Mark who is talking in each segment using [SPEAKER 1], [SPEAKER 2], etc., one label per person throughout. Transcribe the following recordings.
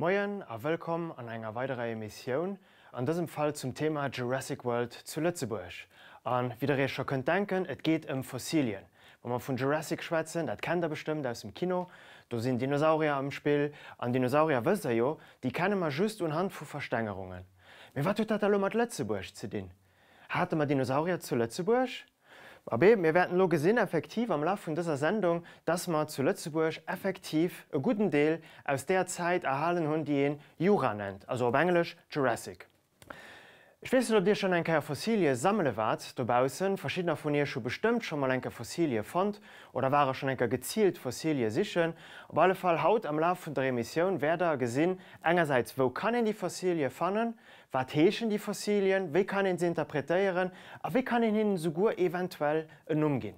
[SPEAKER 1] Moin a willkommen an einer weiteren Emission, an diesem Fall zum Thema Jurassic World zu Lützeburg. Und wie ihr schon könnt denken, es geht um Fossilien. Wenn man von Jurassic schwätzen, das kennt ihr bestimmt aus dem Kino, da sind Dinosaurier am Spiel. An Dinosaurier wisst ihr ja, die kennen wir just anhand von Verstängerungen. Aber was hat das mit Lützeburg zu tun? Hatte man Dinosaurier zu Lützeburg? Aber wir werden lo gesehen effektiv am Laufe dieser Sendung, dass man zu Lützeburg effektiv einen guten Teil aus der Zeit erhalten haben, die ihn Jura nennt, also auf Englisch Jurassic. Nicht, ob ihr schon ein Fossilie sammeln wart draußen. Verschiedene von ihr schon bestimmt schon mal eine Fossilie fand oder waren schon ein gezielt Fossilie sichern. Auf alle Fall haut am Laufe der Emission werden gesehen, einerseits, wo kann ich die Fossilie finden, was heschen die Fossilien, wie kann ich sie interpretieren, und wie kann ich ihnen sogar eventuell umgehen.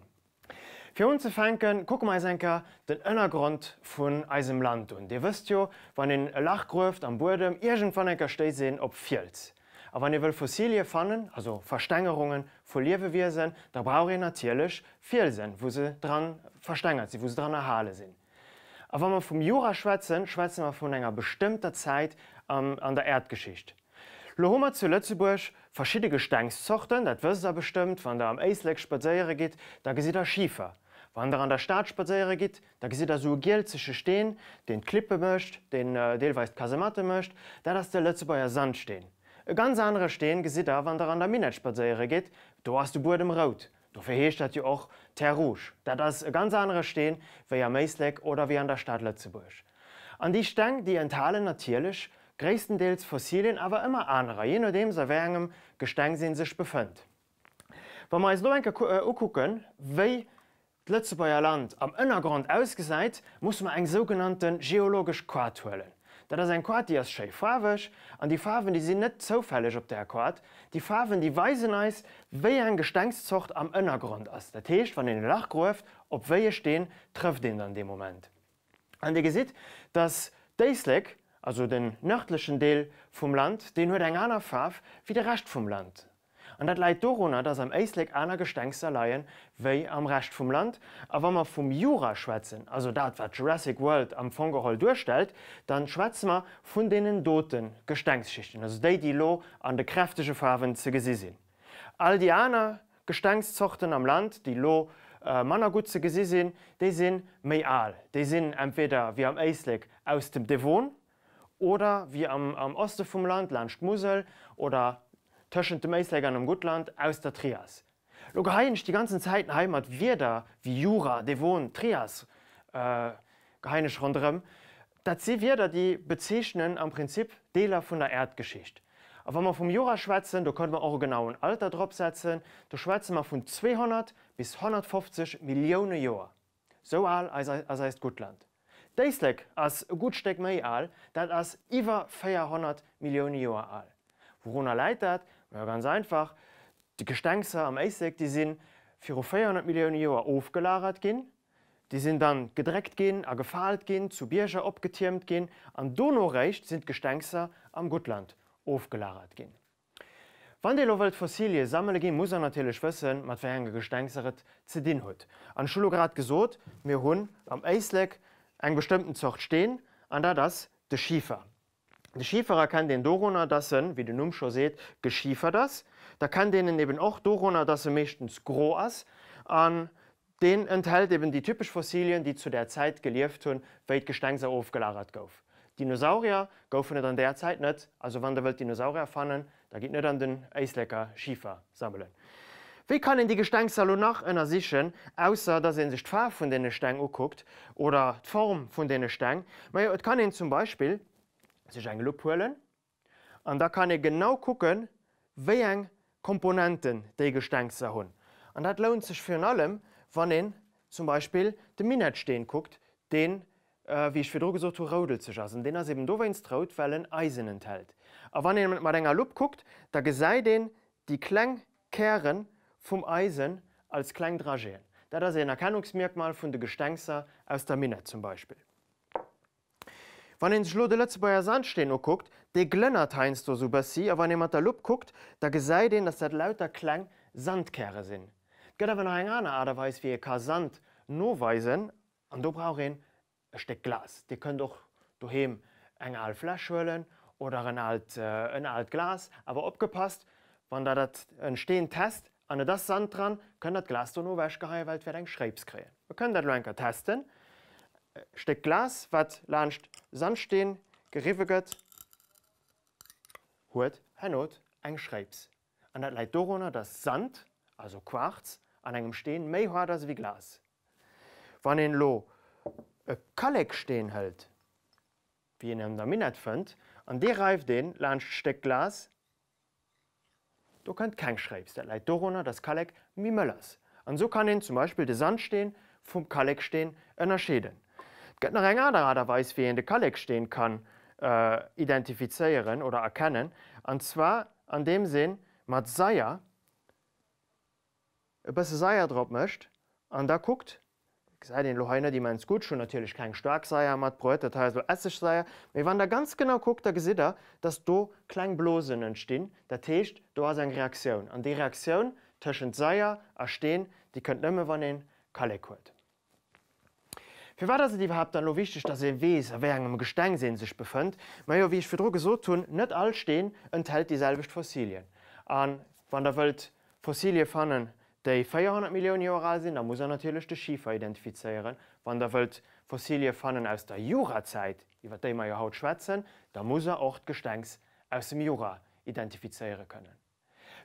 [SPEAKER 1] Für uns zu fangen, gucken wir uns den Hintergrund von unserem Land an. Ihr wisst ja, wenn ein Lach am Boden, irgendwann steht sehen, ob Fels. Aber wenn ihr will Fossilien finden, also Verstängerungen von Lebewesen, da braucht ihr natürlich Felsen, wo sie dran verstängert sind, wo sie dran erhalten sind. Aber wenn wir vom Jura schwätzen, schwätzen wir von einer bestimmten Zeit ähm, an der Erdgeschichte. Lo haben wir zu Lützeburg verschiedene Gesteinssorten, das wisst ihr bestimmt, wenn ihr am Eisleck spazieren geht, da seht ihr Schiefer. Wenn ihr an der Stadt spazieren geht, da seht ihr so gelzische Stehen, den Klippe möcht, den äh, teilweise Kasematte möcht, da ist der Lützeburger Sandstehen. E ganz andere Steen gesitter, wann der an der Minet geht, du hast du Burdem Rot. Du verheescht dat ja auch Ter. Dat das e ganz andere Steen wie am Meisleck oder wie an der Stadt Lützeburg. An die Steng, die enthalen natürlich größtenteils Fossilien, aber immer andere, je nachdem se wärgem Gesteng sinn sich befindt. Wenn wir uns noch einmal gucken, wie das Lützebauer Land am Innergrund ausgeseit, muss man einen sogenannten geologischen Quad holen. Dat ass en Quad die as schei fawech, an die Fawen die sinn net zoufälleg op der Quad. Die Fawen die weisen eis, wéi en Gestengszocht am ënnergrund ass. Der Teech wann den Lach groeft, op wéie steen trëff den an dem Moment. An Di gesit, dass Daisleg, also den nördlichen Deel vum Land, den huet eng aner Faaf wie der Recht vum Land. Und das leiit darunter, dass am Eisleck aner Gestengser leiien wéi am Recht vom Land, a wann man vom Jura schwätzen, also das, was Jurassic World am Fongeholl durchstellt, dann schwätzen wir von doten Gestengsschichten, also die, die lo an de kräftige Farben zu gesi sinn. All die aner Gestengszochten am Land, die lo äh, Manner gut ze gesi sinn, déi sinn méi all. Sinn entweder wie am Eisleck aus dem Devon oder wie am, am Oste vom Land Land Musel oder tschen de Meislägern am Gutland aus der Trias. Lo geheinsch die ganzen Zeiten Heimat Wider wie Jura, Devon, Trias äh, geheinech rondrem, dat se wieder die Bezeechnen am Prinzip Deler vun der Erdgeschicht. Aber wenn wir vom Jura schwätzen, da können wir auch genau ein Alter drauf setzen. Da schwätzen wir von 200 bis 150 Millionen Jahren. So alt als, heißt Gutland. Deisleck als gut Stück mehr alt, das ist über 400 Millionen Jahre. Woran leidet das? Ja, ganz einfach. Die Gestänge am Eisig die sind für 400 Millionen Jahre aufgelagert gehen. Die sind dann gedreckt gehen, gefahlt gehen, zu Bierger abgetürmt gehen. An Donaurecht sind Gestänge am Gutland aufgelagert gehen. Wenn die wollt Fossilien sammeln gehen, muss er natürlich wissen, mit welchen Gestänge zu tun hat. An gerade gesagt, wir haben am Eisleck einen bestimmten Zucht stehen, und das ist der Schiefer. Der Schieferer kann den Dorona dassen, wie du nun schon seht, geschiefer das. Da kann denen eben auch Dorona dassen meistens groß an den enthält eben die typischen Fossilien, die zu der Zeit gelieft haben, weil Gestänge aufgelagert gouf. Dinosaurier goufen nicht an der Zeit nicht, also wenn der Dinosaurier fannen, da geht nicht an den Eislecker Schiefer sammeln. Wie kann in die Gesteinssalo nach ënner sichen, ausser dass en sich die Farbe von den Steinen anguckt oder die Form von den? Meier et kann en zum Beispiel sech eng Lupuelen. an da kann e genau kucken, wéi eng Komponenten déi Gestenk se hunn. An dat lohnt sech firn allem, wann en zum Beispiel de Minet steen guckt, den äh, wie ich fir Drogeso zu Rodel ze assen, den ass eben doweins traut wellen Eisen enthält. A wann en mat enger Lupp guckt, da gesäi den die Kkleng keren vum Eisen als Kkleng dragieren. Da das ein Erkennungsmerkmal vun de Gestänzer aus der Minet zum Beispiel. Wann en Schlo de letze beier Sandsteno guckt, de glënnert heinst du Subassi, a wann mat der Lupp guckt, da gesäi den, dats dat lauter Klang Sandkere sinn. Gëtt awer eng aner Aderweis wie e ka Sand noweisen, an do brauch en steck Glas. Di kën doch du hem eng al Flaschwëllen oder en alt, äh, ein alt Glas, aber opgepasst, wann da dat entstehen Test an das Sand dran, kën dat Glas du no wäch geheiwwelt wer eng Schrebs kree. Wir können dat Ranker testen, Steck Glas, was lacht Sand stehen, geriffe gëtt, huet Hannot eng Schreibs. An dat Leiit Dorona das Sand, also Quarz, an engem Steen méi hart as wie Glas. Wann en Lo e Kalleg stehen hält, wie en der Minet fënnt, an de reif den lacht steck Glas, du könnt kein Schreibs, der Leiit Dorona das Kalleg mi Mëllers. An so kann en zum Beispiel de Sand stehen vum Kalleg stehen ënnerscheden. Gëtt nach enger derweis wie en de Kalleg stehen kann, äh, identifizieren oder erkennen. Und zwar an dem Sinn mat Seier e bësse Seier drop mëcht an da guckt se den Lohaine, die mans gut schon natürlich kein Starkseier mat Brot, dat heißt Essigseier. Wie wann da ganz genau guckt der gesider, dass do Kleinblosen entstehen, der techt do as eng Reaktion. An die Reaktion tschen Seier erstehen, die könnt nëmme wann den Kalle huet. Wie war das überhaupt dann lo wichtig, dass se wees wer engem Gestein se sich befënnt, Ma ja, wie ich firdro so tun, net all stehen enthält dieselbecht Fossilien. An wann der Welt Fossilie fannen, déi 400 Millionen Jahre sind, da muss er natürlich de Schiefer identifizieren. Wann der Welt Fossilie fannen aus der Jurazeit, iwwer de ma ja haut schwätzen, da muss er auch Gesteins aus dem Jura identifizieren können.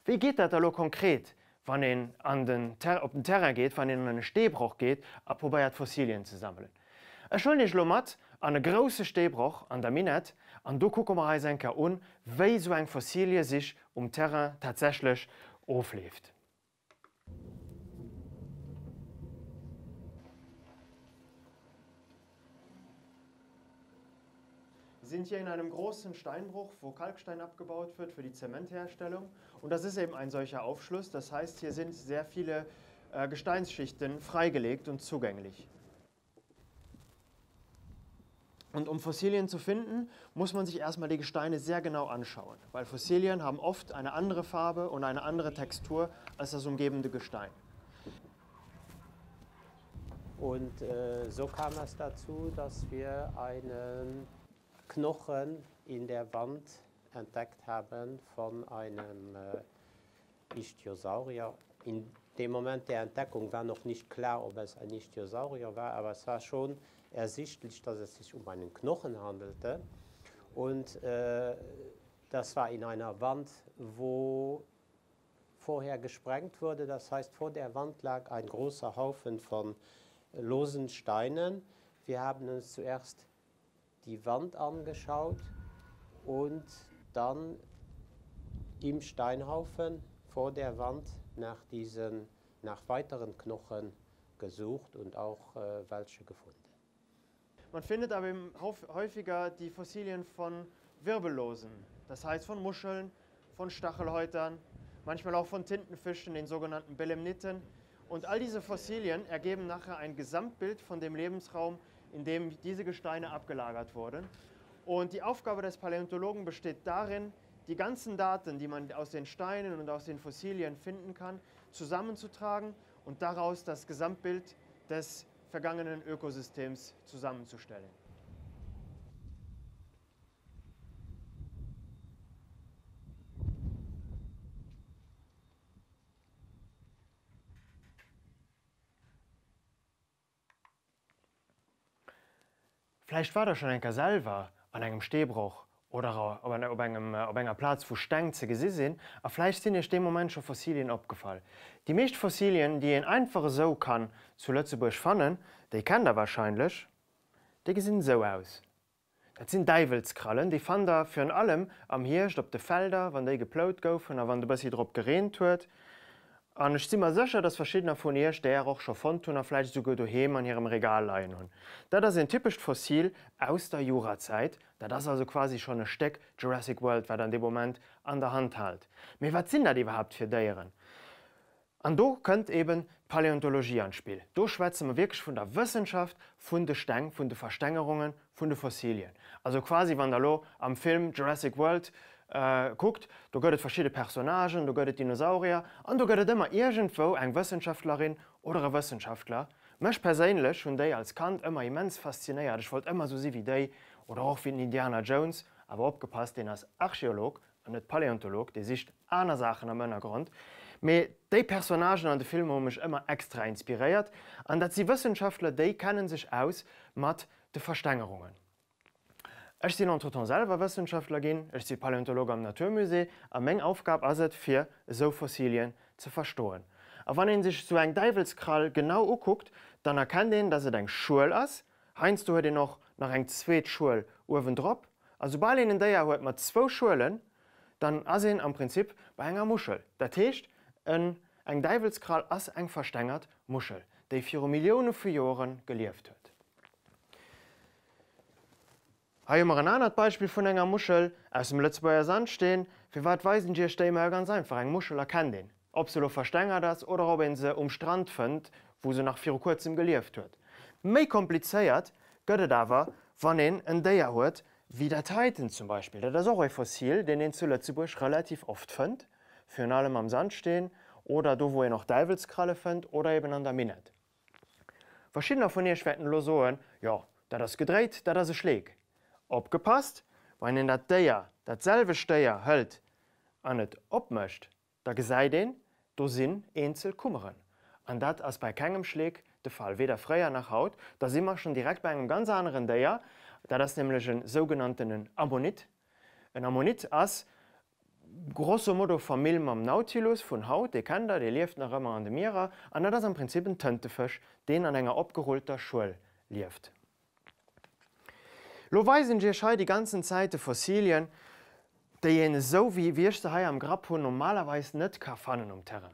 [SPEAKER 1] Wie geht dat da konkret? Wann en an den op den Terra geht, wann en an den Stebroch geht, probiert Fossilien zu sammeln. E schonch lo mat an e grosse Stebroch an der Minet, an du gucke mal enker un, wéi so eng Fossilie sich um Terra tatsächlich ofleft. Sind hier in einem großen Steinbruch, wo Kalkstein abgebaut wird für die Zementherstellung. Und das ist eben ein solcher Aufschluss. Das heißt, hier sind sehr viele äh, Gesteinsschichten freigelegt und zugänglich. Und um Fossilien zu finden, muss man sich erstmal die Gesteine sehr genau anschauen, weil Fossilien haben oft eine andere Farbe und eine andere Textur als das umgebende Gestein.
[SPEAKER 2] Und äh, so kam es dazu, dass wir einen Knochen in der Wand entdeckt haben von einem äh, Ichthyosaurier. In dem Moment der Entdeckung war noch nicht klar, ob es ein Ichthyosaurier war, aber es war schon ersichtlich, dass es sich um einen Knochen handelte. Und äh, das war in einer Wand, wo vorher gesprengt wurde. Das heißt, vor der Wand lag ein großer Haufen von losen Steinen. Wir haben uns zuerst die Wand angeschaut und dann im Steinhaufen vor der Wand nach, diesen, nach weiteren Knochen gesucht und auch äh, welche gefunden.
[SPEAKER 1] Man findet aber häufiger die Fossilien von Wirbellosen, das heißt von Muscheln, von Stachelhäutern, manchmal auch von Tintenfischen, den sogenannten Belemniten. Und all diese Fossilien ergeben nachher ein Gesamtbild von dem Lebensraum, in dem diese Gesteine abgelagert wurden. Und die Aufgabe des Paläontologen besteht darin, die ganzen Daten, die man aus den Steinen und aus den Fossilien finden kann, zusammenzutragen und daraus das Gesamtbild des vergangenen Ökosystems zusammenzustellen. Vielleicht war der schon ein Kaselver an einem Stehbruch oder op engem enger Platz wo Steng ze gesi sinn, a fleich sind in dem moment schon Fossilien abgefallen. Die meescht Fossilien, die en einfache so kann zu Lützeburg fannen, déi kann da wahrscheinlich, de gesinn so aus. Dat sind Deiwelskrallen, die fan da fürn allem am Hircht op de Felder, wann de geplot goufen, wann du bis sie drop gerent huet, An ich immer sicher, dass verschiedene von ihr der auch schon von tun vielleicht sogar daheim an ihrem Regal leihen hun. Da das ein typisch Fossil aus der Jurazeit, da das also quasi schon ein Steck Jurassic World, wer an dem Moment an der Hand hält. Mir was sind das überhaupt für deren? An do könnt eben Paläontologie anspiel. Do schwätzen wir wirklich von der Wissenschaft, von der Steng, von der Verstängerungen, von den Fossilien. Also quasi wann da am Film Jurassic World, äh, guckt, du gëtt verschiedene Personagen, du gëtt Dinosaurier, an du gëtt immer irgendwo eng Wissenschaftlerin oder ein Wissenschaftler. Mech perélech hun déi als Kant immer immens fasziniert. Ich wollte immer so sie wie déi oder auch wie Indiana Jones, aber abgepasst den als Archäolog an net Paläontolog, der sich einer Sachen am Männergrund. Me de Personagen an de Film haben mich immer extra inspiriert, an dat sie Wissenschaftler die kennen sich aus mat de Verstängerungen. Ich bin entretan selber Wissenschaftler gin, ich bin Paläontolog am Naturmusee, a Menge Aufgabe as fir so Fossilien zu verstohlen. A wann en sich so eng Deivelskrall genau uguckt, dann erkennt den, dass er eng Schul ass, heinst du heute noch nach eng zweet Schul Uwen drop. Also bei in der huet mat zwo Schulen, dann as am Prinzip bei enger Muschel. Dat techt eng Deivelskrall ass eng verstängert Muschel, déi 4 Millionen vu Joren gelieft huet. Ha immer ein anderes Beispiel von einer Muschel aus dem Lützbauer Sand stehen, für was weisen dir Stämme ganz einfach eng Muschel erkennt den. Ob sie verstänger das oder ob en se um Strand findet, wo sie nach vier kurzem gelieft. Méi kompliziert gëtt awer, wann en en Déier huet, wie der Titan zum Beispiel. Dat ist auch ein Fossil, den en zu Lützeburg relativ oft findet, für allem am Sand stehen oder do wo ihr noch Deivelskralle findet oder eben an der Minet. Verschiedene von ihr schwetten Losoen, ja, da das gedreht, da das schlägt opgepasst, wann en dat Déier datselve Steier hëlt an net opmëcht, da gesäi den, do sinn eenzel kummeren. An dat ass bei kegem Schläg de Fall weder fréier nach Haut, da si immer schon direkt bei engem ganz anderen da das nämlich een sogenannten Ammonit. Ein Ammonit ass grosso modo vermill am Nautilus vun Haut, de kann der, de lieft nach ëmmer an de Meerer, an dat ass am Prinzip een Tëntefëch, den an enger opgeholter Schul lieft. Lo weisen je schei die ganzen Zeite Fossilien, déi jene so wie wiechte Hai am Grapp hun normalerweis net ka fannen um Terra.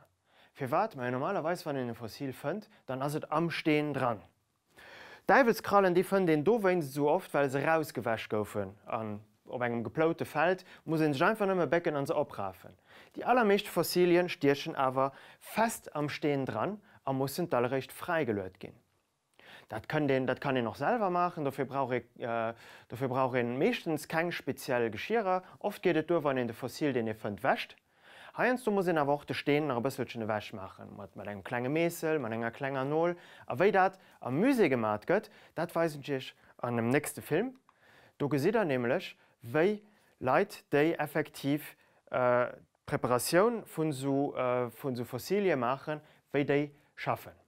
[SPEAKER 1] Fi wat mei normalerweis wann en Fossil fënnt, dann ass et am Steen dran. Deiwelskrallen die vun den dowen so oft, weil se rausgewäsch goufen an op engem geploute Feld muss en Schein vunëmme Becken an se oprafen. Die allermecht Fossilien stierchen awer fest am Steen dran, a mussssen allrecht freigelöet ginn. Das kann, den, das kann den noch selber machen, dafür brauche ich, äh, dafür brauche ich meistens kein spezielles Geschirr. Oft geht es durch, wenn ihr den Fossil den ihr findet, wäscht. Heinz, du musst in der Woche stehen noch ein bisschen Wäsche machen. Mit, mit einem kleinen Messel, mit einer kleinen Null. Aber wie das am Musee gemacht wird, das weiß ich an dem nächsten Film. Du siehst dann nämlich, wie Leute die effektiv äh, Präparation von so, äh, von so Fossilien machen, wie die schaffen.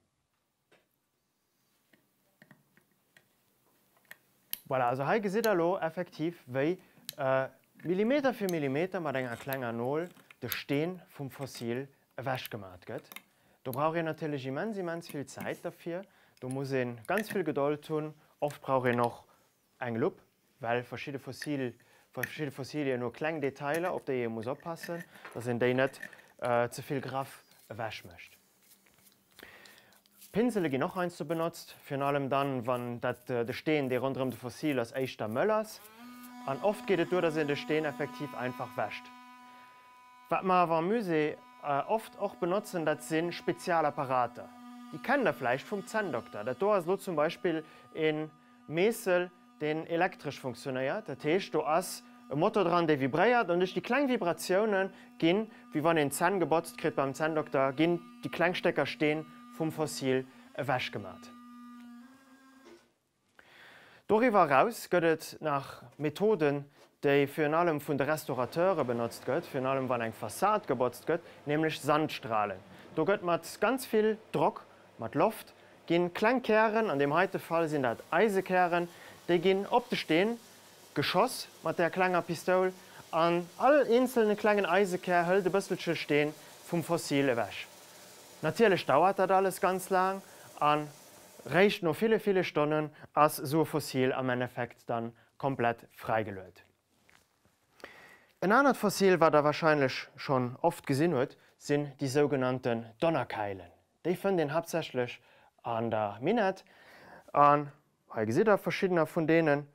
[SPEAKER 1] Voilà, also hier sieht lo effektiv wéi äh, Millimeter für Millimeter mat enger klenger Null de Steen vom Fossil wäsch gemacht gëtt. Du brauch ihr natürlich immens immens viel Zeit dafür. Du muss ganz viel Geduld tun. Oft brauche ich noch eng Lupp, weil verschiedene Fossil, verschiedene Fossilien nur kleine Details, auf die ihr muss oppassen, dass de net äh, zu viel Graf wäsch Pinsel noch eins zu benutzt, für allem dann, wann dat äh, de Steen de um de Fossil als echtter Mëllers. An oft geht es durch, dass in de Steen effektiv einfach wäscht. Was man war Muse äh, oft auch benutzen, das sind Spezialapparate. Die kennen der Fleisch vom Zahndoktor. Tor ist so zum Beispiel in Mesel, den elektrisch funktioniert. Der Tisch, du ein Motor dran, der vibriert und durch die kleinen Vibrationen gehen, wie wenn den Zahn gebotzt kriegt beim Zahndoktor, gehen die Klangstecker stehen vom Fossil gemacht. Darüber heraus gëtt nach Methoden, die für allem vun de Restaurateure benutzt gëtt, für allem wann eng Fassad gebotzt gëtt, nämlich Sandstrahlen. Da gëtt mat ganz viel Druck, mat Luft, gehen Klangkehren, an dem heute Fall sind das Eisekeren, die gehen op de stehen, Geschoss mit der klenger Pistol an all einzelne kleinen Eiseker höll de bësselsche stehen vom fossile wäsch. Natürlich dauert das alles ganz lang an reicht nur viele, viele Stunden, als so Fossil am Endeffekt dann komplett freigelöst. Ein anderes Fossil, was da wahrscheinlich schon oft gesehen wird, sind die sogenannten Donnerkeilen. Die finden hauptsächlich an der Minet. Und hier seht ihr verschiedene von denen.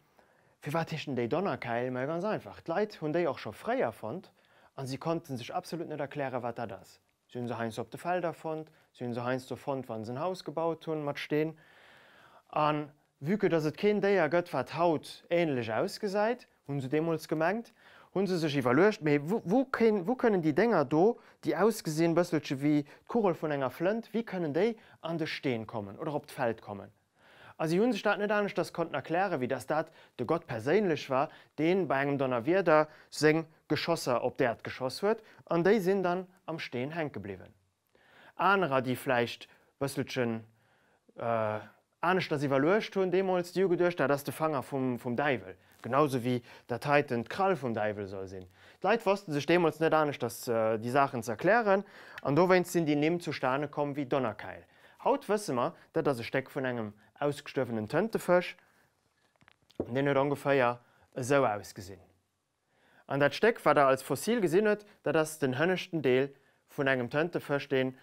[SPEAKER 1] Für was ist denn die Donnerkeil? Mal ganz einfach. Die Leute haben die auch schon frei erfunden und sie konnten sich absolut nicht erklären, was das ist. Sind sie heinz op de Felder fand, sind heinz der Fond, wann ein Haus gebaut haben, mat stehen. An wieke dats et kind déier gëtt wat haut ähnlich ausgeseit, hun sie demmals gemengt, hun sie sich evaluiert, wo, wo, können, wo können die Dinger do, die ausgesehen bësselsche wie Kurel von enger Flint, wie können die an de Steen kommen oder op d Feld kommen? Also die Hunstaat nicht anders das konnten erklären, wie das dat der Gott persönlich war, den bei einem Donnerwerder seng Geschosser op der geschoss wird, und die sind dann am Stehen hängen geblieben. Andere, die vielleicht bisschen äh, anders das evaluiert tun, demals die gedurcht, dass der Fanger vom, vom Deivel. Genauso wie der Titan Krall vom Deivel soll sein. Die Leute wussten sich damals nicht anders, dass, äh, die Sachen zu erklären. Und da sind die neben zustande kommen wie Donnerkeil. Haut wissen wir, dass das ein Steck von einem ausgestoffenen Töntefisch, den hat ungefähr so ausgesehen. An dat Steck war da als Fossil gesinnet, dat das den hënnechten Deel vun engem Töntefisch den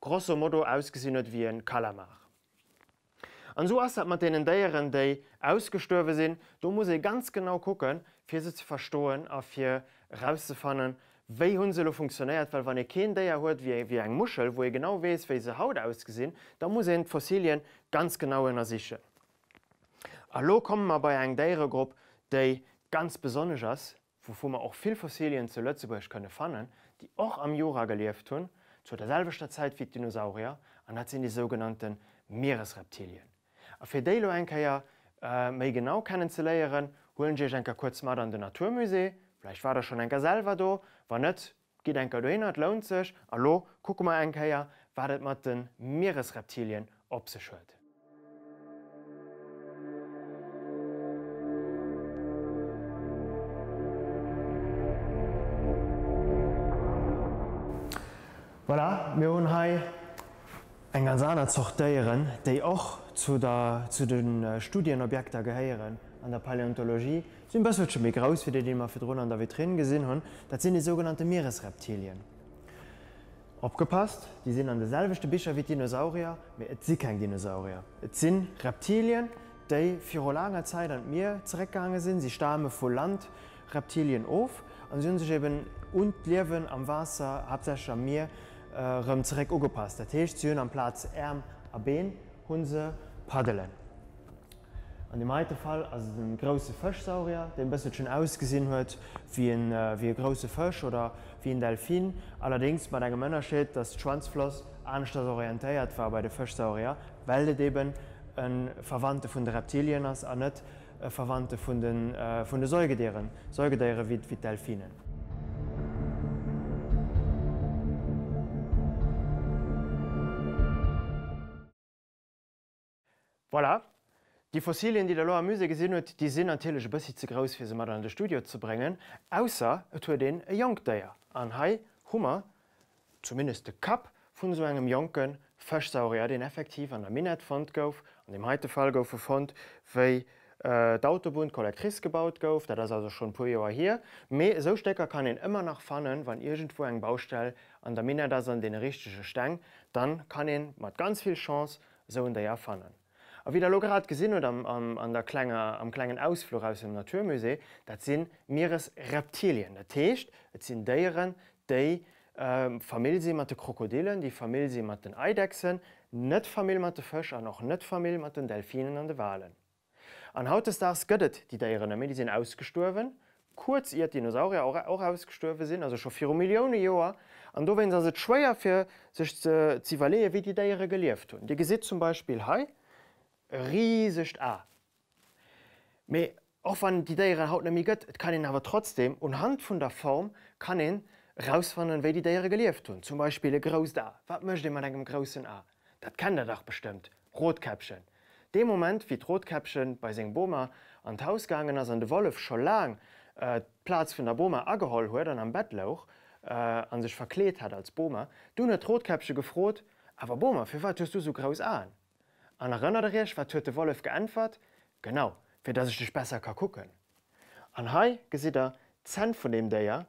[SPEAKER 1] grosso modo ausgesinnet wie en Kalamar. An so ass hat man denen Déieren déi ausgestörwe sinn, do muss e ganz genau gucken, fir se ze verstoen a fir rauszufannen, wéi hunselo funktioniert, weil wann e ken déier huet wie wie eng Muschel, wo e genau wees, wéi se Haut ausgesinn, da muss en Fossilien ganz genau ennner siche. Allo kommen ma bei eng Déiregruppe, déi ganz besonnech ass, wovon man auch viel Fossilien zu Lützeburg könne fannen, die auch am Jura gelieft hun, zu derselbeter Zeit wie Dinosaurier, und das sind die sogenannten Meeresreptilien. Für Delo enkeier äh, méi genau kennenzuleieren, holen sich enker kurz mal an den Naturmusee, vielleicht war da schon enker selber do, war net geht enker do hin lohnt sich, Hallo, guck mal enkeier, wartet mat den Meeresreptilien op se schuld. Voilà, mir hun hai eng ganz aner Zochtéieren, déi och zu, zu den äh, Studienobjekter geheieren an der Paläontologie sind bësselche mé Graus wie de mat fir Drnn an der Vitrin gesinn hunn, dat sinn die sogenannte Meeresreptilien. Opgepasst, die sinn an deselvechte Bicher wie Dinosaurier, mé et si kein Dinosaurier. Et sinn Reptilien, déi fir langer Zeit an Meer zereckgange sinn, sie stame vu Land Reptilien of, an sinn sech eben und Liwen am Wasser, Hauptsächlich am Meer, äh, zereck ugepasst. Dat Teech zun am Platz Äm a Been hunse paddelen. An dem meite Fall ass den grosse Fëchsaurier, den bësse schon ausgesinn huet wie ein, äh, wie grosse Fëch oder wie en Delfin. Allerdings engem Mënner scheet, dat Transfloss anstas orientéiert war bei de Fëchsaurier, Wellt deben en Verwandte vun de Reptilien ass an net äh, Verwandte vun äh, de Säugedeieren, Säugedeiere wie wie Delfinen. Voilà. Die Fossilien, die der Loa Muse gesinn huet, die sinn antilleg bësi ze gros fir se mat an de Studio zu bringen, ausser et hue den e Jongdeier. An Hai Hummer zumindest de Kap vun so engem Jonken Fëchsaurier den effektiv an der Minetfond gouf, an dem heite Fall gouf verfond, wéi äh, d'Autobund Kollektris gebaut gouf, dat also schon pu Joer hier. méi so Stecker kann en immer nach fannen, wann irgendwo eng Baustell an der Mine as an den richsche Steng, dann kann en mat ganz viel Chance so un der fannen. A wie der Lograt gesinn oder am, am, an der Klänger, am klengen Ausflug aus dem Naturmusee, dat sinn Meeresreptilien. Dat Techt, Et sinn Déieren, déi ähm, Familie mat de Krokodilen, die Familie mat den Eidechsen, net Familie mat de Fëch an noch net Familie mat den Delfinen an de Walen. An hautes Dars gëtt die Déieren Medi sinn ausgestorwen, kurz ihr Dinosaurier auch, auch ausgestorwe sinn, also schon 4 Millionen Joer, an do wenn se schwéier fir sech ze zivalee wie die Déiere gelieft hun. Di gesit zum Beispiel Hai, riesigcht a. Me och an die Deiere haut nemmi gëtt, kann en awer trotzdem und Hand vun der Form kann en rausfannen, wéi die Deiere gelieft hun, zum Beispiel e Gros da. Wat mëcht man engem Grossen a? Dat kann der Dach bestimmt. Rotkäpchen. De Moment wie d Rotkäppchen bei seng Bomer an d Hausgangen ass an de Wolf scho lang äh, Platz vun der Bomer ageholl huet an am Bettlauch äh, an sech verkleet hat als Bomer, du net Rotkäpsche gefrot, awer Bomer, fir wat tust du so graus an? An erinnerech war huete Wolf geantwort: Genau, fir dat ich dich besser ka kucken. An Hai gesit er Zen von dem déier,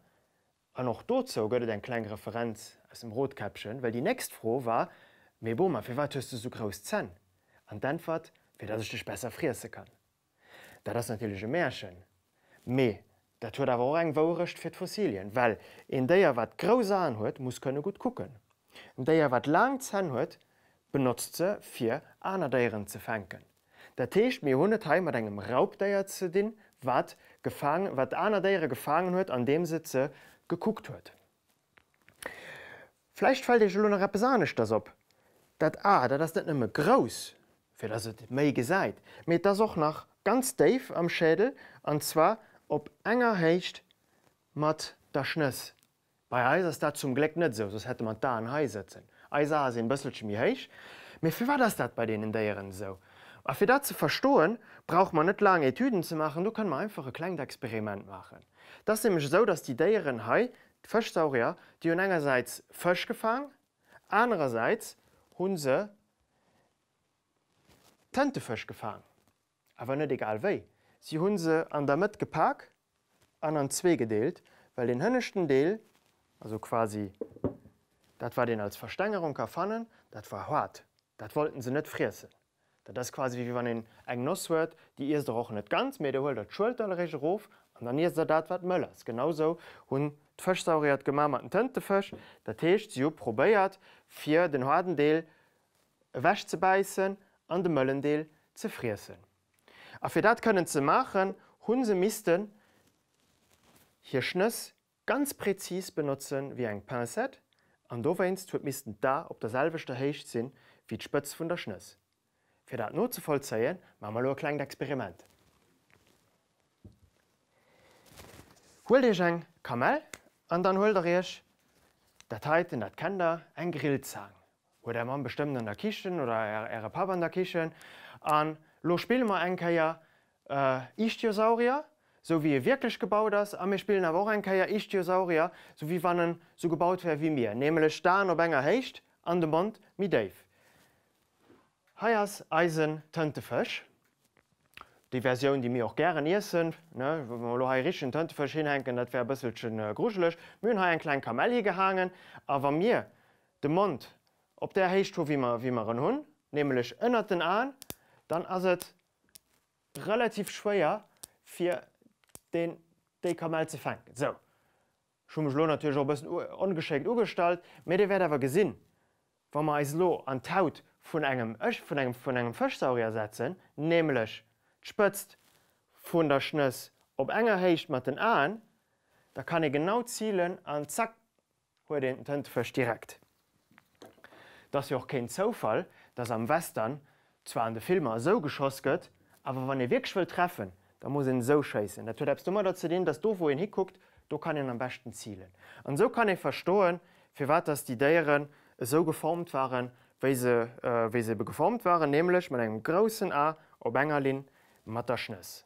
[SPEAKER 1] an noch dozo gëtt en klein Referenz ass dem Rotkäpchen, well die näst froh war: „Me Bomer, fir wat töste so gros Zen? An denfahrt fir dat ich dich besser friese kann. Da das natürlichsche Märschen. Me, dat huet awer eng worecht fir d Fossilien, well en déier wat Grous an huet, muss kënne gut kucken. Déier wat lang Zen huet, benutzt ze fir anerdeieren ze fenken. Dat Teescht mir hunne Teil mat engem Raubdeier ze din, wat gefangen, wat anerdeiere gefangen huet, an dem Sitze gekuckt huet. Fleicht fall dech Lunner Repesanisch das op. Dat a, dat ass net nëmme Grous, fir dat et méi gesäit, met das och nach ganz Dave am Schädel anzwa op enger hecht mat der Schnëss. Bei Eis ass dat zum Gleck net so, sos hätte man da an heisetzen. Eiser sinn bësselschmi héich, Me fir war das dat bei denen déieren so. A fir dat ze verstoen, braucht man net lange Etüden zu machen, du kann man einfach ein Kleinexperiment machen. Das ist nämlich so, dass die Déieren hai Fischsaurier, die hun engerseits Fisch gefangen, andererseits hunse Tantefisch gefangen. Aber nicht egal wéi. Sie hunn se an der Mitte gepackt, an an zwee gedeelt, weil den hënnechten Deel, also quasi das war den als Verstängerung erfannen, das war hart. Das wollten sie nicht fressen. Das ist quasi wie en eng Nuss huet, die ihr doch nicht ganz mé der holt dat Schulterrege Rof an dann is dat wat Mëllers. Genauso hunn d'Fchsauriert gemar mat Tëntefëch, dat Techt sie probéiert fir den harten Deel wäch ze beißen an de Mëllendeel ze friessen. A fir dat können ze machen, hunn se misisten hier Schnëss ganz präzis benutzen wie eng Pinzett, an do weinst huet misisten da op derselvechte Heicht sinn wie d'Spëtz vun der Schnëss. Fi dat not ze vollzeien, ma mal lo kleng d'Experiment. Huuel Dich eng Kamel an dann hull Reech Datiten dat Kender eng Grillzang oder der Mann bestimmt an der Kichen oder er Äre Pap an der Kichen an lo Spielmer engkeier äh, Ichthyosaurier, so wie ihr wirklich gebaut ass, a mir spielen a wo engkeier Ichthyosaurier, so wie wannnnen so gebaut wär wie mir, Nemele Stan op enger hecht an dem Mond mi Dave. Haiiers Eisen Tëntefëch. Die Version, die mir auch gern essen richen Tëntefëch hinhenken, dat wär bësselschen äh, grugellech, Mün ha en klein Kamelli gehangen, awer mir de Mond op der Heichtto wie man wie man hunn, nämlichlech ënnerten an, dann ass et relativ schwéier fir den déi Kamel ze fenken. So. Schumech lo natürlich bëssen ongeschenkt ugestalt, mé de wär awer gesinn, Wa man eis lo an taut vun engem Ech vun engem vun engem Fëchsaurier setzen, nemlech spëtzt vun der Schnëss op enger héicht mat den an, da kann e genau zielen an zack hue den Tënt verch direkt. Dats joch kein Zofall, dats am Western zwar an de Filmer so geschoss gëtt, aber wann e Wirkschwll treffen, da muss en so scheissen. Dat hebst dummer dat ze den, dats do wo en hikuckt, do kann en am besten zielen. An so kann verstoen, fir wat dass die Déieren so geformt waren, wie sie, äh, wie sie geformt waren, nämlich mit einem großen A op engerlin Matterschness.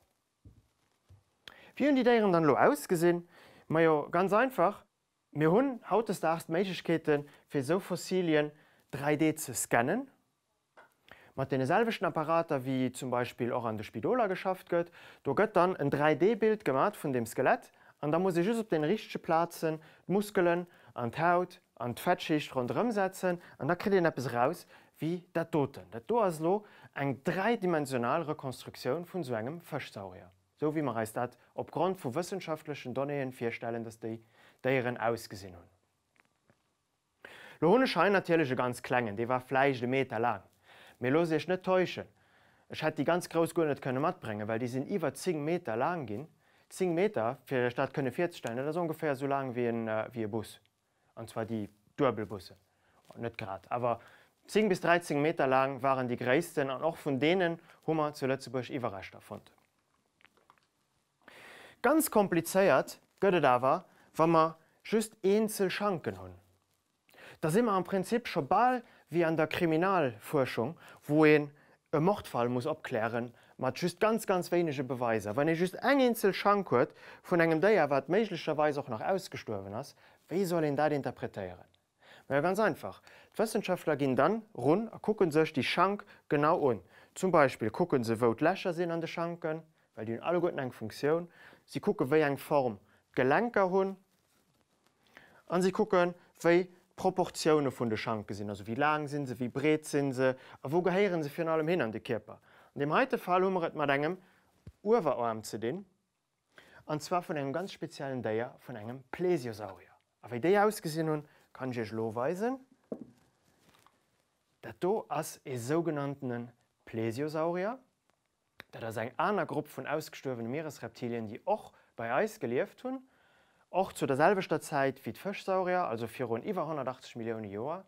[SPEAKER 1] Wie haben die Dieren dann ausgesehen? Ma jo ganz einfach mir hunn haut es dast Meketen fir so Fossilien 3D zu scannen. mat den selveschen Apparater wie zum Beispiel auch an der Spidola geschafft gött, do gött dann ein 3D-Bild gemacht von dem Skelett, an da muss ich just op den richsche Plazen, Muskelen, an Haut, an d Fettschicht rundrem setzen an da krit den Appppes raus wie der Toten. Dat do as lo eng dreidimensional Rekonstruktion vun so engem Fëchsaurier. So wie man reist dat opgrund vu wissenschaftlichen Donneien firstellen, dass déi déieren ausgesinn hun. Lo hunne schein natürlichsche ganz klengen, de war fleisch de Meter lang. Me lo sech net täuschen. Ech hat die ganz groß go net bringen, weil die sind iwwer 10 Meter lang gin. 10 Meter fir der Stadt könne 40 stellen, das ungefähr so lang wie ein, äh, wie ein Bus und zwar die Dürbelbusse. Nicht gerade, aber 10 bis 13 Meter lang waren die größten und auch von denen Hummer zu Lützeburg überrascht davon. Ganz kompliziert geht da war, wenn man just einzel Schanken haben. Da sind wir im Prinzip schon bald wie an der Kriminalforschung, wo ein Mordfall muss abklären mat just ganz ganz wenige Beweise. Wenn ich just eng Insel Schank huet vun engem Déier wat méiglecherweise auch noch ausgestorben ass, wie soll en dat interpretieren? Ja, ganz einfach. Wissenschaftler gehen dann run gucken sech die Schank genau an. Zum Beispiel gucken sie wo Lächer sind an den Schanken, weil die alle guten eng Funktion. Sie gucken wie eng Form Gelenker hun an sie gucken wie Proportionen von der Schanke sind, also wie lang sind sie, wie bret sind sie, wo gehören sie vor allem hin an die Körper. In dem heutigen Fall hummeret mat engem Uwerarm zu den, und zwar von einem ganz speziellen Deier von einem Plesiosaurier. A wie déi ausgesinn hun kann ich weisen, dat do ass e sogenannten Plesiosaurier, dat ass eng aner Gruppe von ausgestorvenen Meeresreptilien, die auch bei Eis gelieft hun, auch zu derselbeter Zeit wie d'Fëchsaurier, also für rund iwwer 180 Millionen Joer.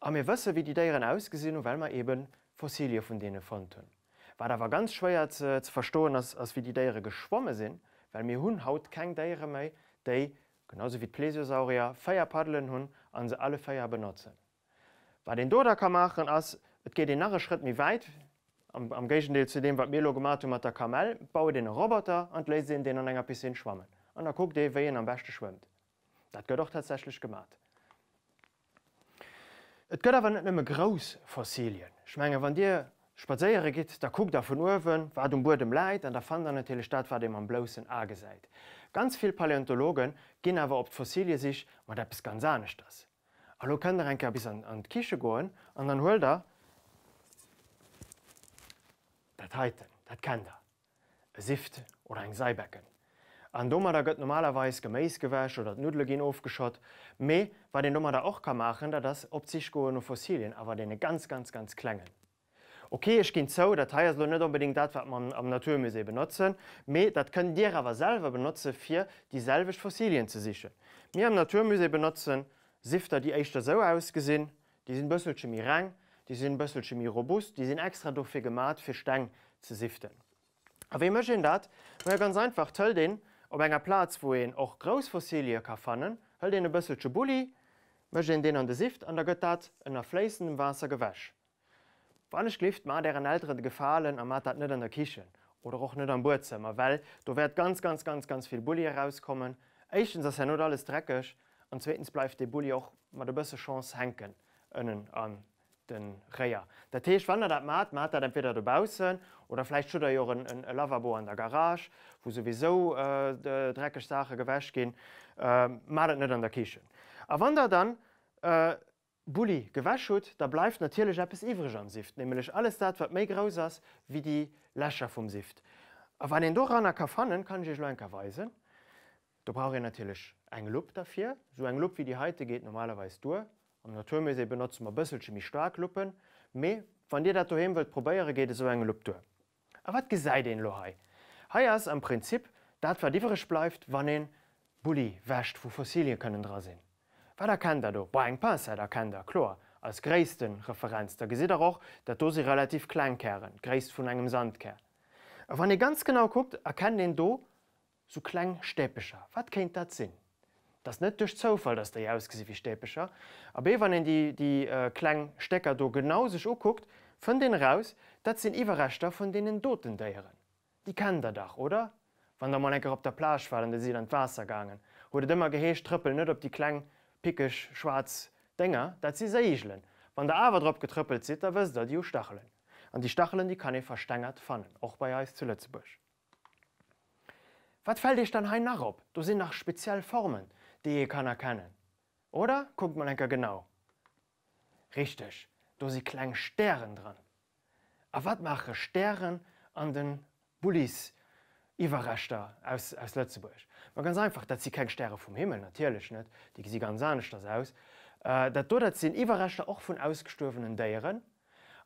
[SPEAKER 1] A mir wësse, wie die Deieren ausgesinn, weil man eben Fossilie von denen tun. War war ganz schwer zu, zu verstehen, als, als wie die Tiere geschwommen sind, weil mir hun haut kein Tiere mehr, die genauso wie Plesiosaurier Feierpaddeln hun an sie alle Feier benutzen. Was den Doda kann machen, ist, es geht den nachher Schritt mir weit, am, am Gegendeel zu dem, was mir gemacht mit der Kamel, baue den Roboter und lese den an einer Piscine schwammen. Und dann guckt ihr, wer ihn am besten schwimmt. Das wird auch tatsächlich gemacht. Et gëtt awer net Fossilien. Schmenge wann Dir Spazeiere gitt da guckt der vun Uwen, war dem Bur dem Leiit an der fan an Telestat war dem am blossen Age seit. Ganz vill Paläontologen ginn awer op d Fossilie sich mat der bis ganz anecht das. Allo kann der enker bis an, an d Kiche goen an an Hölder Dat heiten, dat kennt der. E Sift oder eng Seibecken. An Dommer der gëtt normalerweis Geméis gewäsch oder Nudle gin ofgeschott, méi war den Dommer der och kann machen, da das op sich goen no Fossilien, awer de ganz ganz ganz klengen. Okay, ich gin zo, dat heiers lo net unbedingt dat wat man am Naturmusee benutzen, méi dat können Dir awer selber benutze fir dieselvech Fossilien ze siche. Mir am Naturmusee benutzen Sifter, die eichter so ausgesinn, die sind bësselchemie rang, die sind bësselchemie robust, die sind extra dofir gemat fir Steng ze siften. A wie mchen dat? ganz einfach toll den, op enger Platz, wo en och Grosfossilie ka fannen, hëll den e bësselsche Bulli, mëgin den an de Sift an der gëtt dat ënner fleessen Wasser gewäsch. Wannnech lieft mat der deren älterre Gefallen am mat dat net an der Kichen oder och net am Burzimmer, well du werd ganz ganz ganz ganz viel Bulli herauskommen. Echtens ass er not alles dreckeg an zweitens bleif de Bulli auch mat de bësse Chance henken ënnen an den Réier. Dat Teech wann dat mat mat dat entweder debausen oder vielleicht schuder joren en Lavabo an der Garage, wo sowieso äh, de dreckeg Sache gewäsch gin, äh, mat net an der Kichen. A wann der dann äh, Bulli gewäschut, da bleif natürlich Appppes iwreg am Sift, nämlichlech alles dat wat méi graus ass wie die Lächer vum Sift. A wann den doch annner Kafannen kann ichch Lenker weisen. Da brauche ich natürlich eng Lupp dafür. So eng Lupp wie die heute geht normalerweise durch. Am Naturmusee benutzen wir bisschen chemie stark Luppen. Me wann dir dat daheim wollt probieren, geht so eng Lupp durch. Aber was gesagt den Lohai? Hai ist am Prinzip, dat was differisch bleibt, wann ein Bulli wäscht, wo Fossilien können dran sind. Wa der kennt er do Bei eng Pass der kennt der Chlor. Als gréisten Referenz der gesit er auch, dat do se relativ klein keren, gréist vun engem Sandker. A wann e ganz genau guckt, erkennt den do so kleng stäpecher. Wat kenint dat sinn? Das net durch Zofall, dass der ausgesi wie stäpecher. Aber wann en die, die äh, Klangstecker do genau sich guckt, von den raus, dat sind Iwerrechter von denen doten deieren. Die kann der Dach oder? Wann der man enker op der Plasch fallen, de sie an Wasser gangen, wurde dëmmer geheescht trppel net op die Klang pickisch, schwarz Dinger, das sind Segeln. Wenn der aber drauf getrüppelt sind, dann wisst ihr, die Stacheln. Und die Stacheln, die kann ich verstängert fannen, auch bei uns zu Lützburg. Was fällt euch dann hein nach ob? Da sind noch spezielle Formen, die ihr kann erkennen. Oder? Guckt man genau. Richtig, da sind kleine Sterne dran. Aber was machen Sterne an den Bullis Iwerrechter aus, aus Lützeburg? Man ganz einfach, dat sie keine Sterne vom Himmel natürlich nicht, die sehen ganz anders das aus. Äh, dat dort sind Iwerrechter auch von ausgestorbenen Tieren,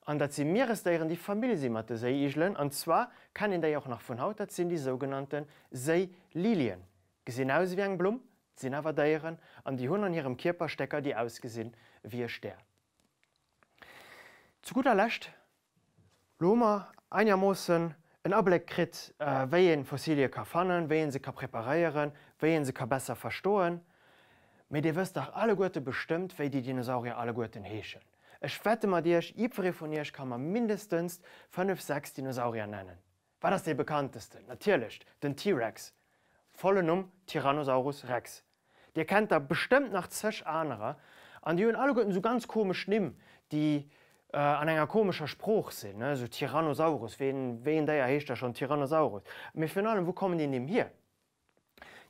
[SPEAKER 1] an dat sie Meeresdeieren die Familie sie mat Seeigeln an zwar kann der auch nach von Haut dat sind die sogenannten Seelilien. Gesinn aus wie eng Blum, sind aber Deieren an die hun an ihrem Körperstecker die ausgesinn wie Ster. Zu guter Lächt Lomer einigermossen en Ableck krit äh, wéien Fossilie ka fannen, wéien se ka preparieren, wéien se ka besser verstoen, Me Di wëst auch alle Goete bestimmt, wéi die Dinosaurier alle Goeten heechen. Ech wette mat Dich Ipre von Dich kann man mindestens 5 sechs Dinosaurier nennen. War das der bekannteste? Natürlich den T-Rex. Vollen um Tyrannosaurus Rex. Dir kennt da bestimmt nach zech anderer, an die hun alle Götten so ganz komisch nimm, die äh, an enger komischer Spruch sind, ne? so Tyrannosaurus, wen, wen der hecht da schon Tyrannosaurus. Mir für allem, wo kommen die nehmen hier?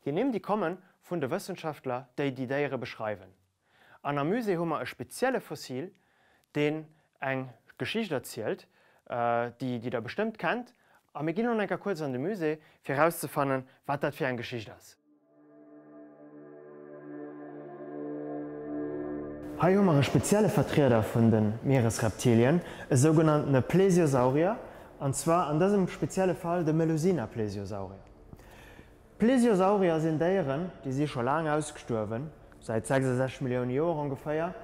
[SPEAKER 1] Die nehmen die kommen von der Wissenschaftler, die die Deiere beschreiben. An der Muse hummer ein spezielle Fossil, den eng Geschicht erzählt, äh, die, die da bestimmt kennt. A mir gin enker kurz an de Muse fir herauszufannen, wat dat fir ein Geschicht ass. Ha hummer spezielle Vertreter vun den Meeresreptilien, e sogenannte Plesiosaurier, an zwar an diesem spezielle Fall de Melusina Plesiosaurier. Plesiosaurier sind Dieren, die sie schon lange ausgestorben, seit 66 Millionen Jahren ungefähr,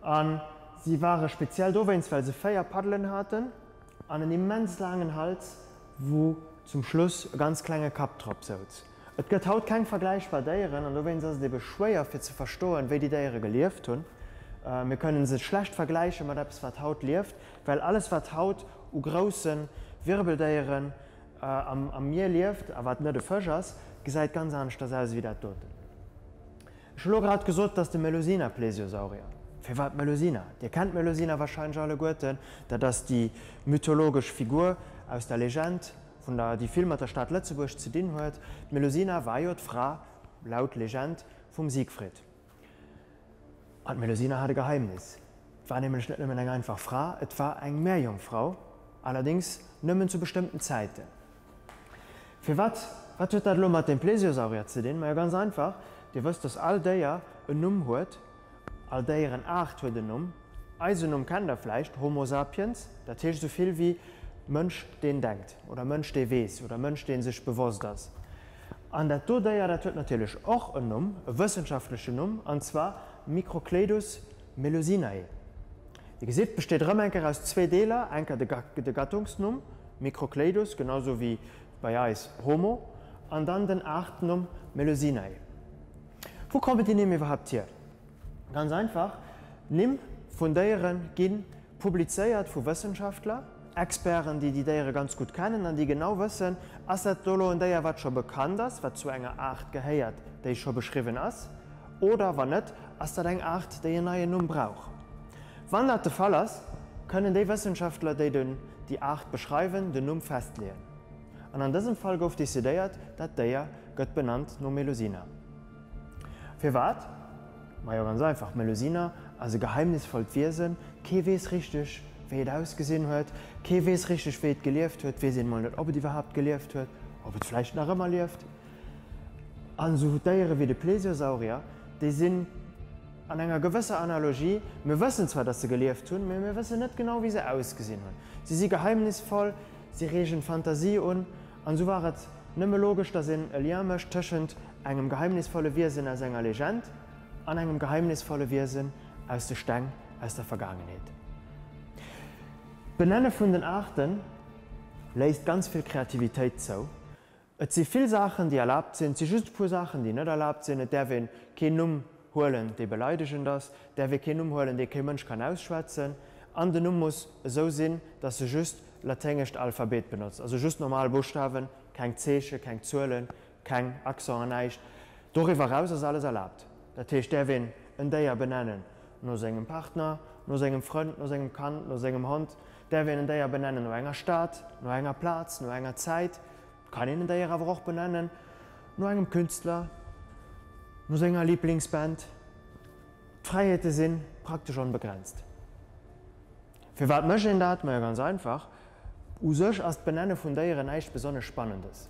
[SPEAKER 1] an sie waren speziell dowenst, weil sie Paddeln hatten, an einen immens langen Hals, wo zum Schluss ganz kleine Kaptrop sitzt. Et gëtt haut kein vergleichbar Déieren an wenn ass de beschwéier fir ze verstoen, wéi die Déiere gelieft hun. Äh, wir können se schlecht vergleichen, mat apps wat haut liefft, weil alles wat haut u großen Wirbeldeieren äh, am, am Meer lieft, a wat net de Fëchers, gesäit ganz an dat alles wieder dote. hat gesot, dats de Melusiner Plesiosaurier. Fir wat Melusiner? Dir kennt Melusiner wahrscheinlich alle Goeten, da das die mythologisch Figur aus der Legend von der die Film der Stadt Lettzeburg ze din huet, Melusiner wariot fra laut Legend vom Siegfried. Und Melosina hatte Geheimnis. war nämlich nicht eng einfach Frau, et war eng Meerjungfrau, allerdings nimmen zu bestimmten Zeiten. Für wat huet dat lo mat dem Plesiosaurier zu den? Ja ganz einfach, Di wirst dass all déier een Numm huet, all déieren 8 hue den Numm, Eisen um kann der fleicht Homo sapiens, dat tech soviel wie Mënsch den denkt. Oder Mënsch de wees oder Mënsch den sech bewost ass. An der Todeier dat huet natürlich och en Numm e wissenschaftliche Numm. Anzwa Mikrokledus Melosinae. Wie gesit besteht Rëmenker aus zwei Deler enker de Gattungsnumm, Mikrokledus genauso wie bei Eis Homo, an dann den Artnum Melosinae. Wo kommt die nimm überhaupt hier? Ganz einfach, nimm von deieren ginn publizeiert vu Wissenschaftler, Experen, die die Dere ganz gut kennen, an die genau wissen, ass dat Dolo und déier wat schon bekannt ass, wat zu enger Art geheiert, déi schon beschrieben ass, oder wann net dat eng Art déi je naie Numm brauch. Wann dat de Fall ass, können déi Wissenschaftler déi den die Art beschreiben, den Numm festlehen. An an diesem Fall gouft ich sedéiert, dat déier gëtt benannt no Melosina. Fi wat? Ma jo ganz einfach Melosina as geheimnisvoll Wirsinn, kewees richtig, wie ausgesehen huet, ke wees richtig spät gelieft huet, wie sinn man net, ob die überhaupt gelieft huet, ob het vielleicht nach immer lieft. An so deiere wie de Plesiosaurier, die sinn an enger gewässer Analogie, mir wëssen zwar, dat ze gelieft hun, mir mir wissen net genau wie se ausgesehen hun. Sie sie geheimnisvoll, sie regen Fantasie an so waret nimme logisch, da sinn Eliamecht tschend engem geheimnisvolle Wirsinn als enger Legend, an engem geheimnisvolle Wirsinn aus der Steng aus der Vergangenheit. Benenne vun den Arten leist ganz viel Kreativität zo. Et sie viel Sachen, die erlaubt sind, sie just pur Sachen, die net erlaubt sind, der wenn kein Numm holen, die beleidigen das, der wir kein umholen, die kein Mensch kann ausschwätzen. An den Numm muss so sinn, dass sie just latengecht Alphabet benutzt. Also just normal Buchstaben, kein Zesche, kein Zuelen, kein Axon. Darüber raus ist alles erlaubt. Der Tisch der wenn en Deier benennen, nur segem Partner, nur segem Freund, nur segem Kant, nur segem Hund, der wenn déier benennen no enger Staat, no enger Platz, no enger Zeit, kann innen déier awer auch benennen, no engem Künstler, no enger Lieblingsband, Freiheete sinn praktisch unbegrenzt. Fi wat mche en dat ma ganz einfach, U sech as benenne vun déieren neiich besonne spannendes.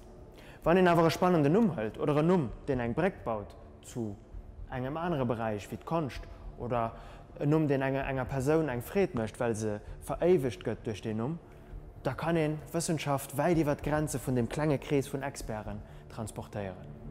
[SPEAKER 1] Wann en awer spannende Nummhalt oder een Numm den eng Breck baut zu engem andere Bereich wie d Konst oder um den enger enger Person eng Fred mcht, weil se vereiwicht gött durch den um, da kann en Wissenschaft wei die wat Grenze von dem Klangekrees von Experen transportieren.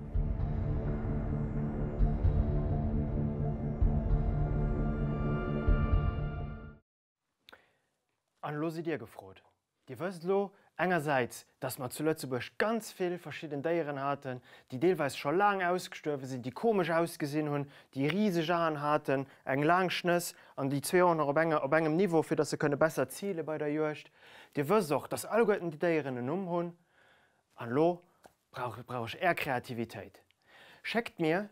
[SPEAKER 1] An lose dir gefrot. Die wirst lo engerseits, dass man zu Lützeburg ganz viel verschiedene Deieren hatten, die deelweis schon lang ausgestürfe sind, die komisch ausgesehen hun, die riesige Jahre hatten, eng langschness an die 200 op op engem Niveau, für das sie könne besser Ziele bei der Jocht. Die wirst auch, dass alle Götten die Deierinnen umhun. An lo brauch ich eher Kreativität. Scheckt mir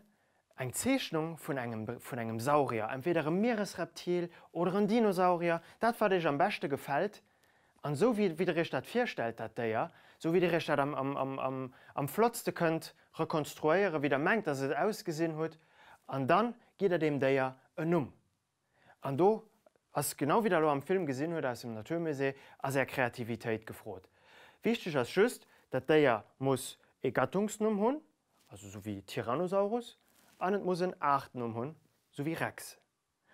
[SPEAKER 1] eng Zeechhnung von einem, von einem Saurier, entweder ein Meeresreptil oder ein Dinosaurier, dat war dich am beste gefällt, an so wie wie der dat firstellt dat déier, so wie der am, am, am, am, am Flotzte kënnt rekonstruiere, wie der mengt, dat se ausgesinn huet, an dann geht er dem déier en Numm. An do ass genau wie lo am Film gesinn huet ass dem Naturmesee ass er Kreativitéit gefrot. Wichtech as schüst, dat déier muss e Gattungsnumm hunn, also so wie Tyrannosaurus, an muss en Achten um hunn, so wie Rex.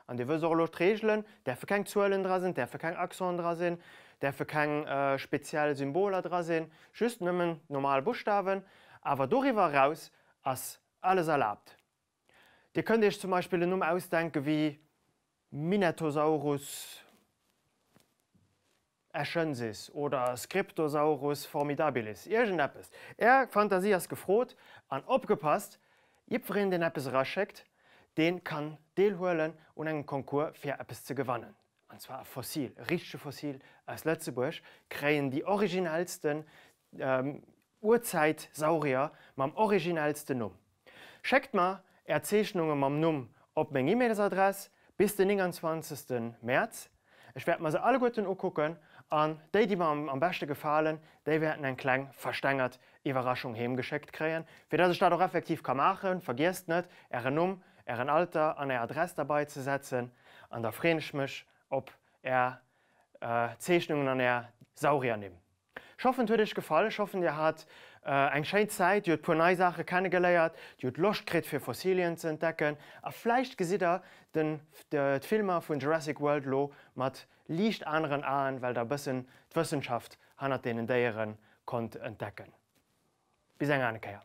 [SPEAKER 1] An de wëserlochtregelen, der fir keng Zuelen dra sind, der fir keng Axon dra sinn, der fir keng äh, spezielle Symboler dra sinn, schüst nëmmen normal Buchstaben, awer doiwwer raus ass alles erlaubt. Di könnt ichch zum Beispiel Numm ausdenke wie Minatosaurus Eschensis oder Scriptosaurus formidabilis. Irgendetwas. Er Fantasie ist gefroht an opgepasst, jipferin den Appes rascheckt, den kann deelholen und einen Konkurs für etwas zu gewinnen. Und zwar ein Fossil, ein richtiges Fossil aus Lützeburg, kriegen die originalsten ähm, Urzeitsaurier mit dem originalsten Numm. Schickt mal Erzeichnungen mit dem Numm auf meine E-Mail-Adresse bis den 29. März. Ich werde mir sie alle gut angucken und die, die mir am besten gefallen, die werden eine kleine verstängert Überraschung heimgeschickt kriegen. Für das ich das auch effektiv machen kann, vergesst nicht, Ihren Numm, Ihren Alter an eine Adresse dabei zu setzen. Und da freue ich mich, ob er äh, Zeichnungen an der Saurier nimmt. Ich hoffe, es hat euch gefallen. Ich hoffe, ihr habt äh, eng Scheinzeit Jot Poneisache kennen geléiert, Jot Lochkrit fir Fossilien ze entdecken, a fleicht gesider den de Filmer vun Jurassic World Law mat liicht anderen an, weil der bëssen d'Wissenschaft hanner denen déieren kont entdecken. Bis eng annekeier.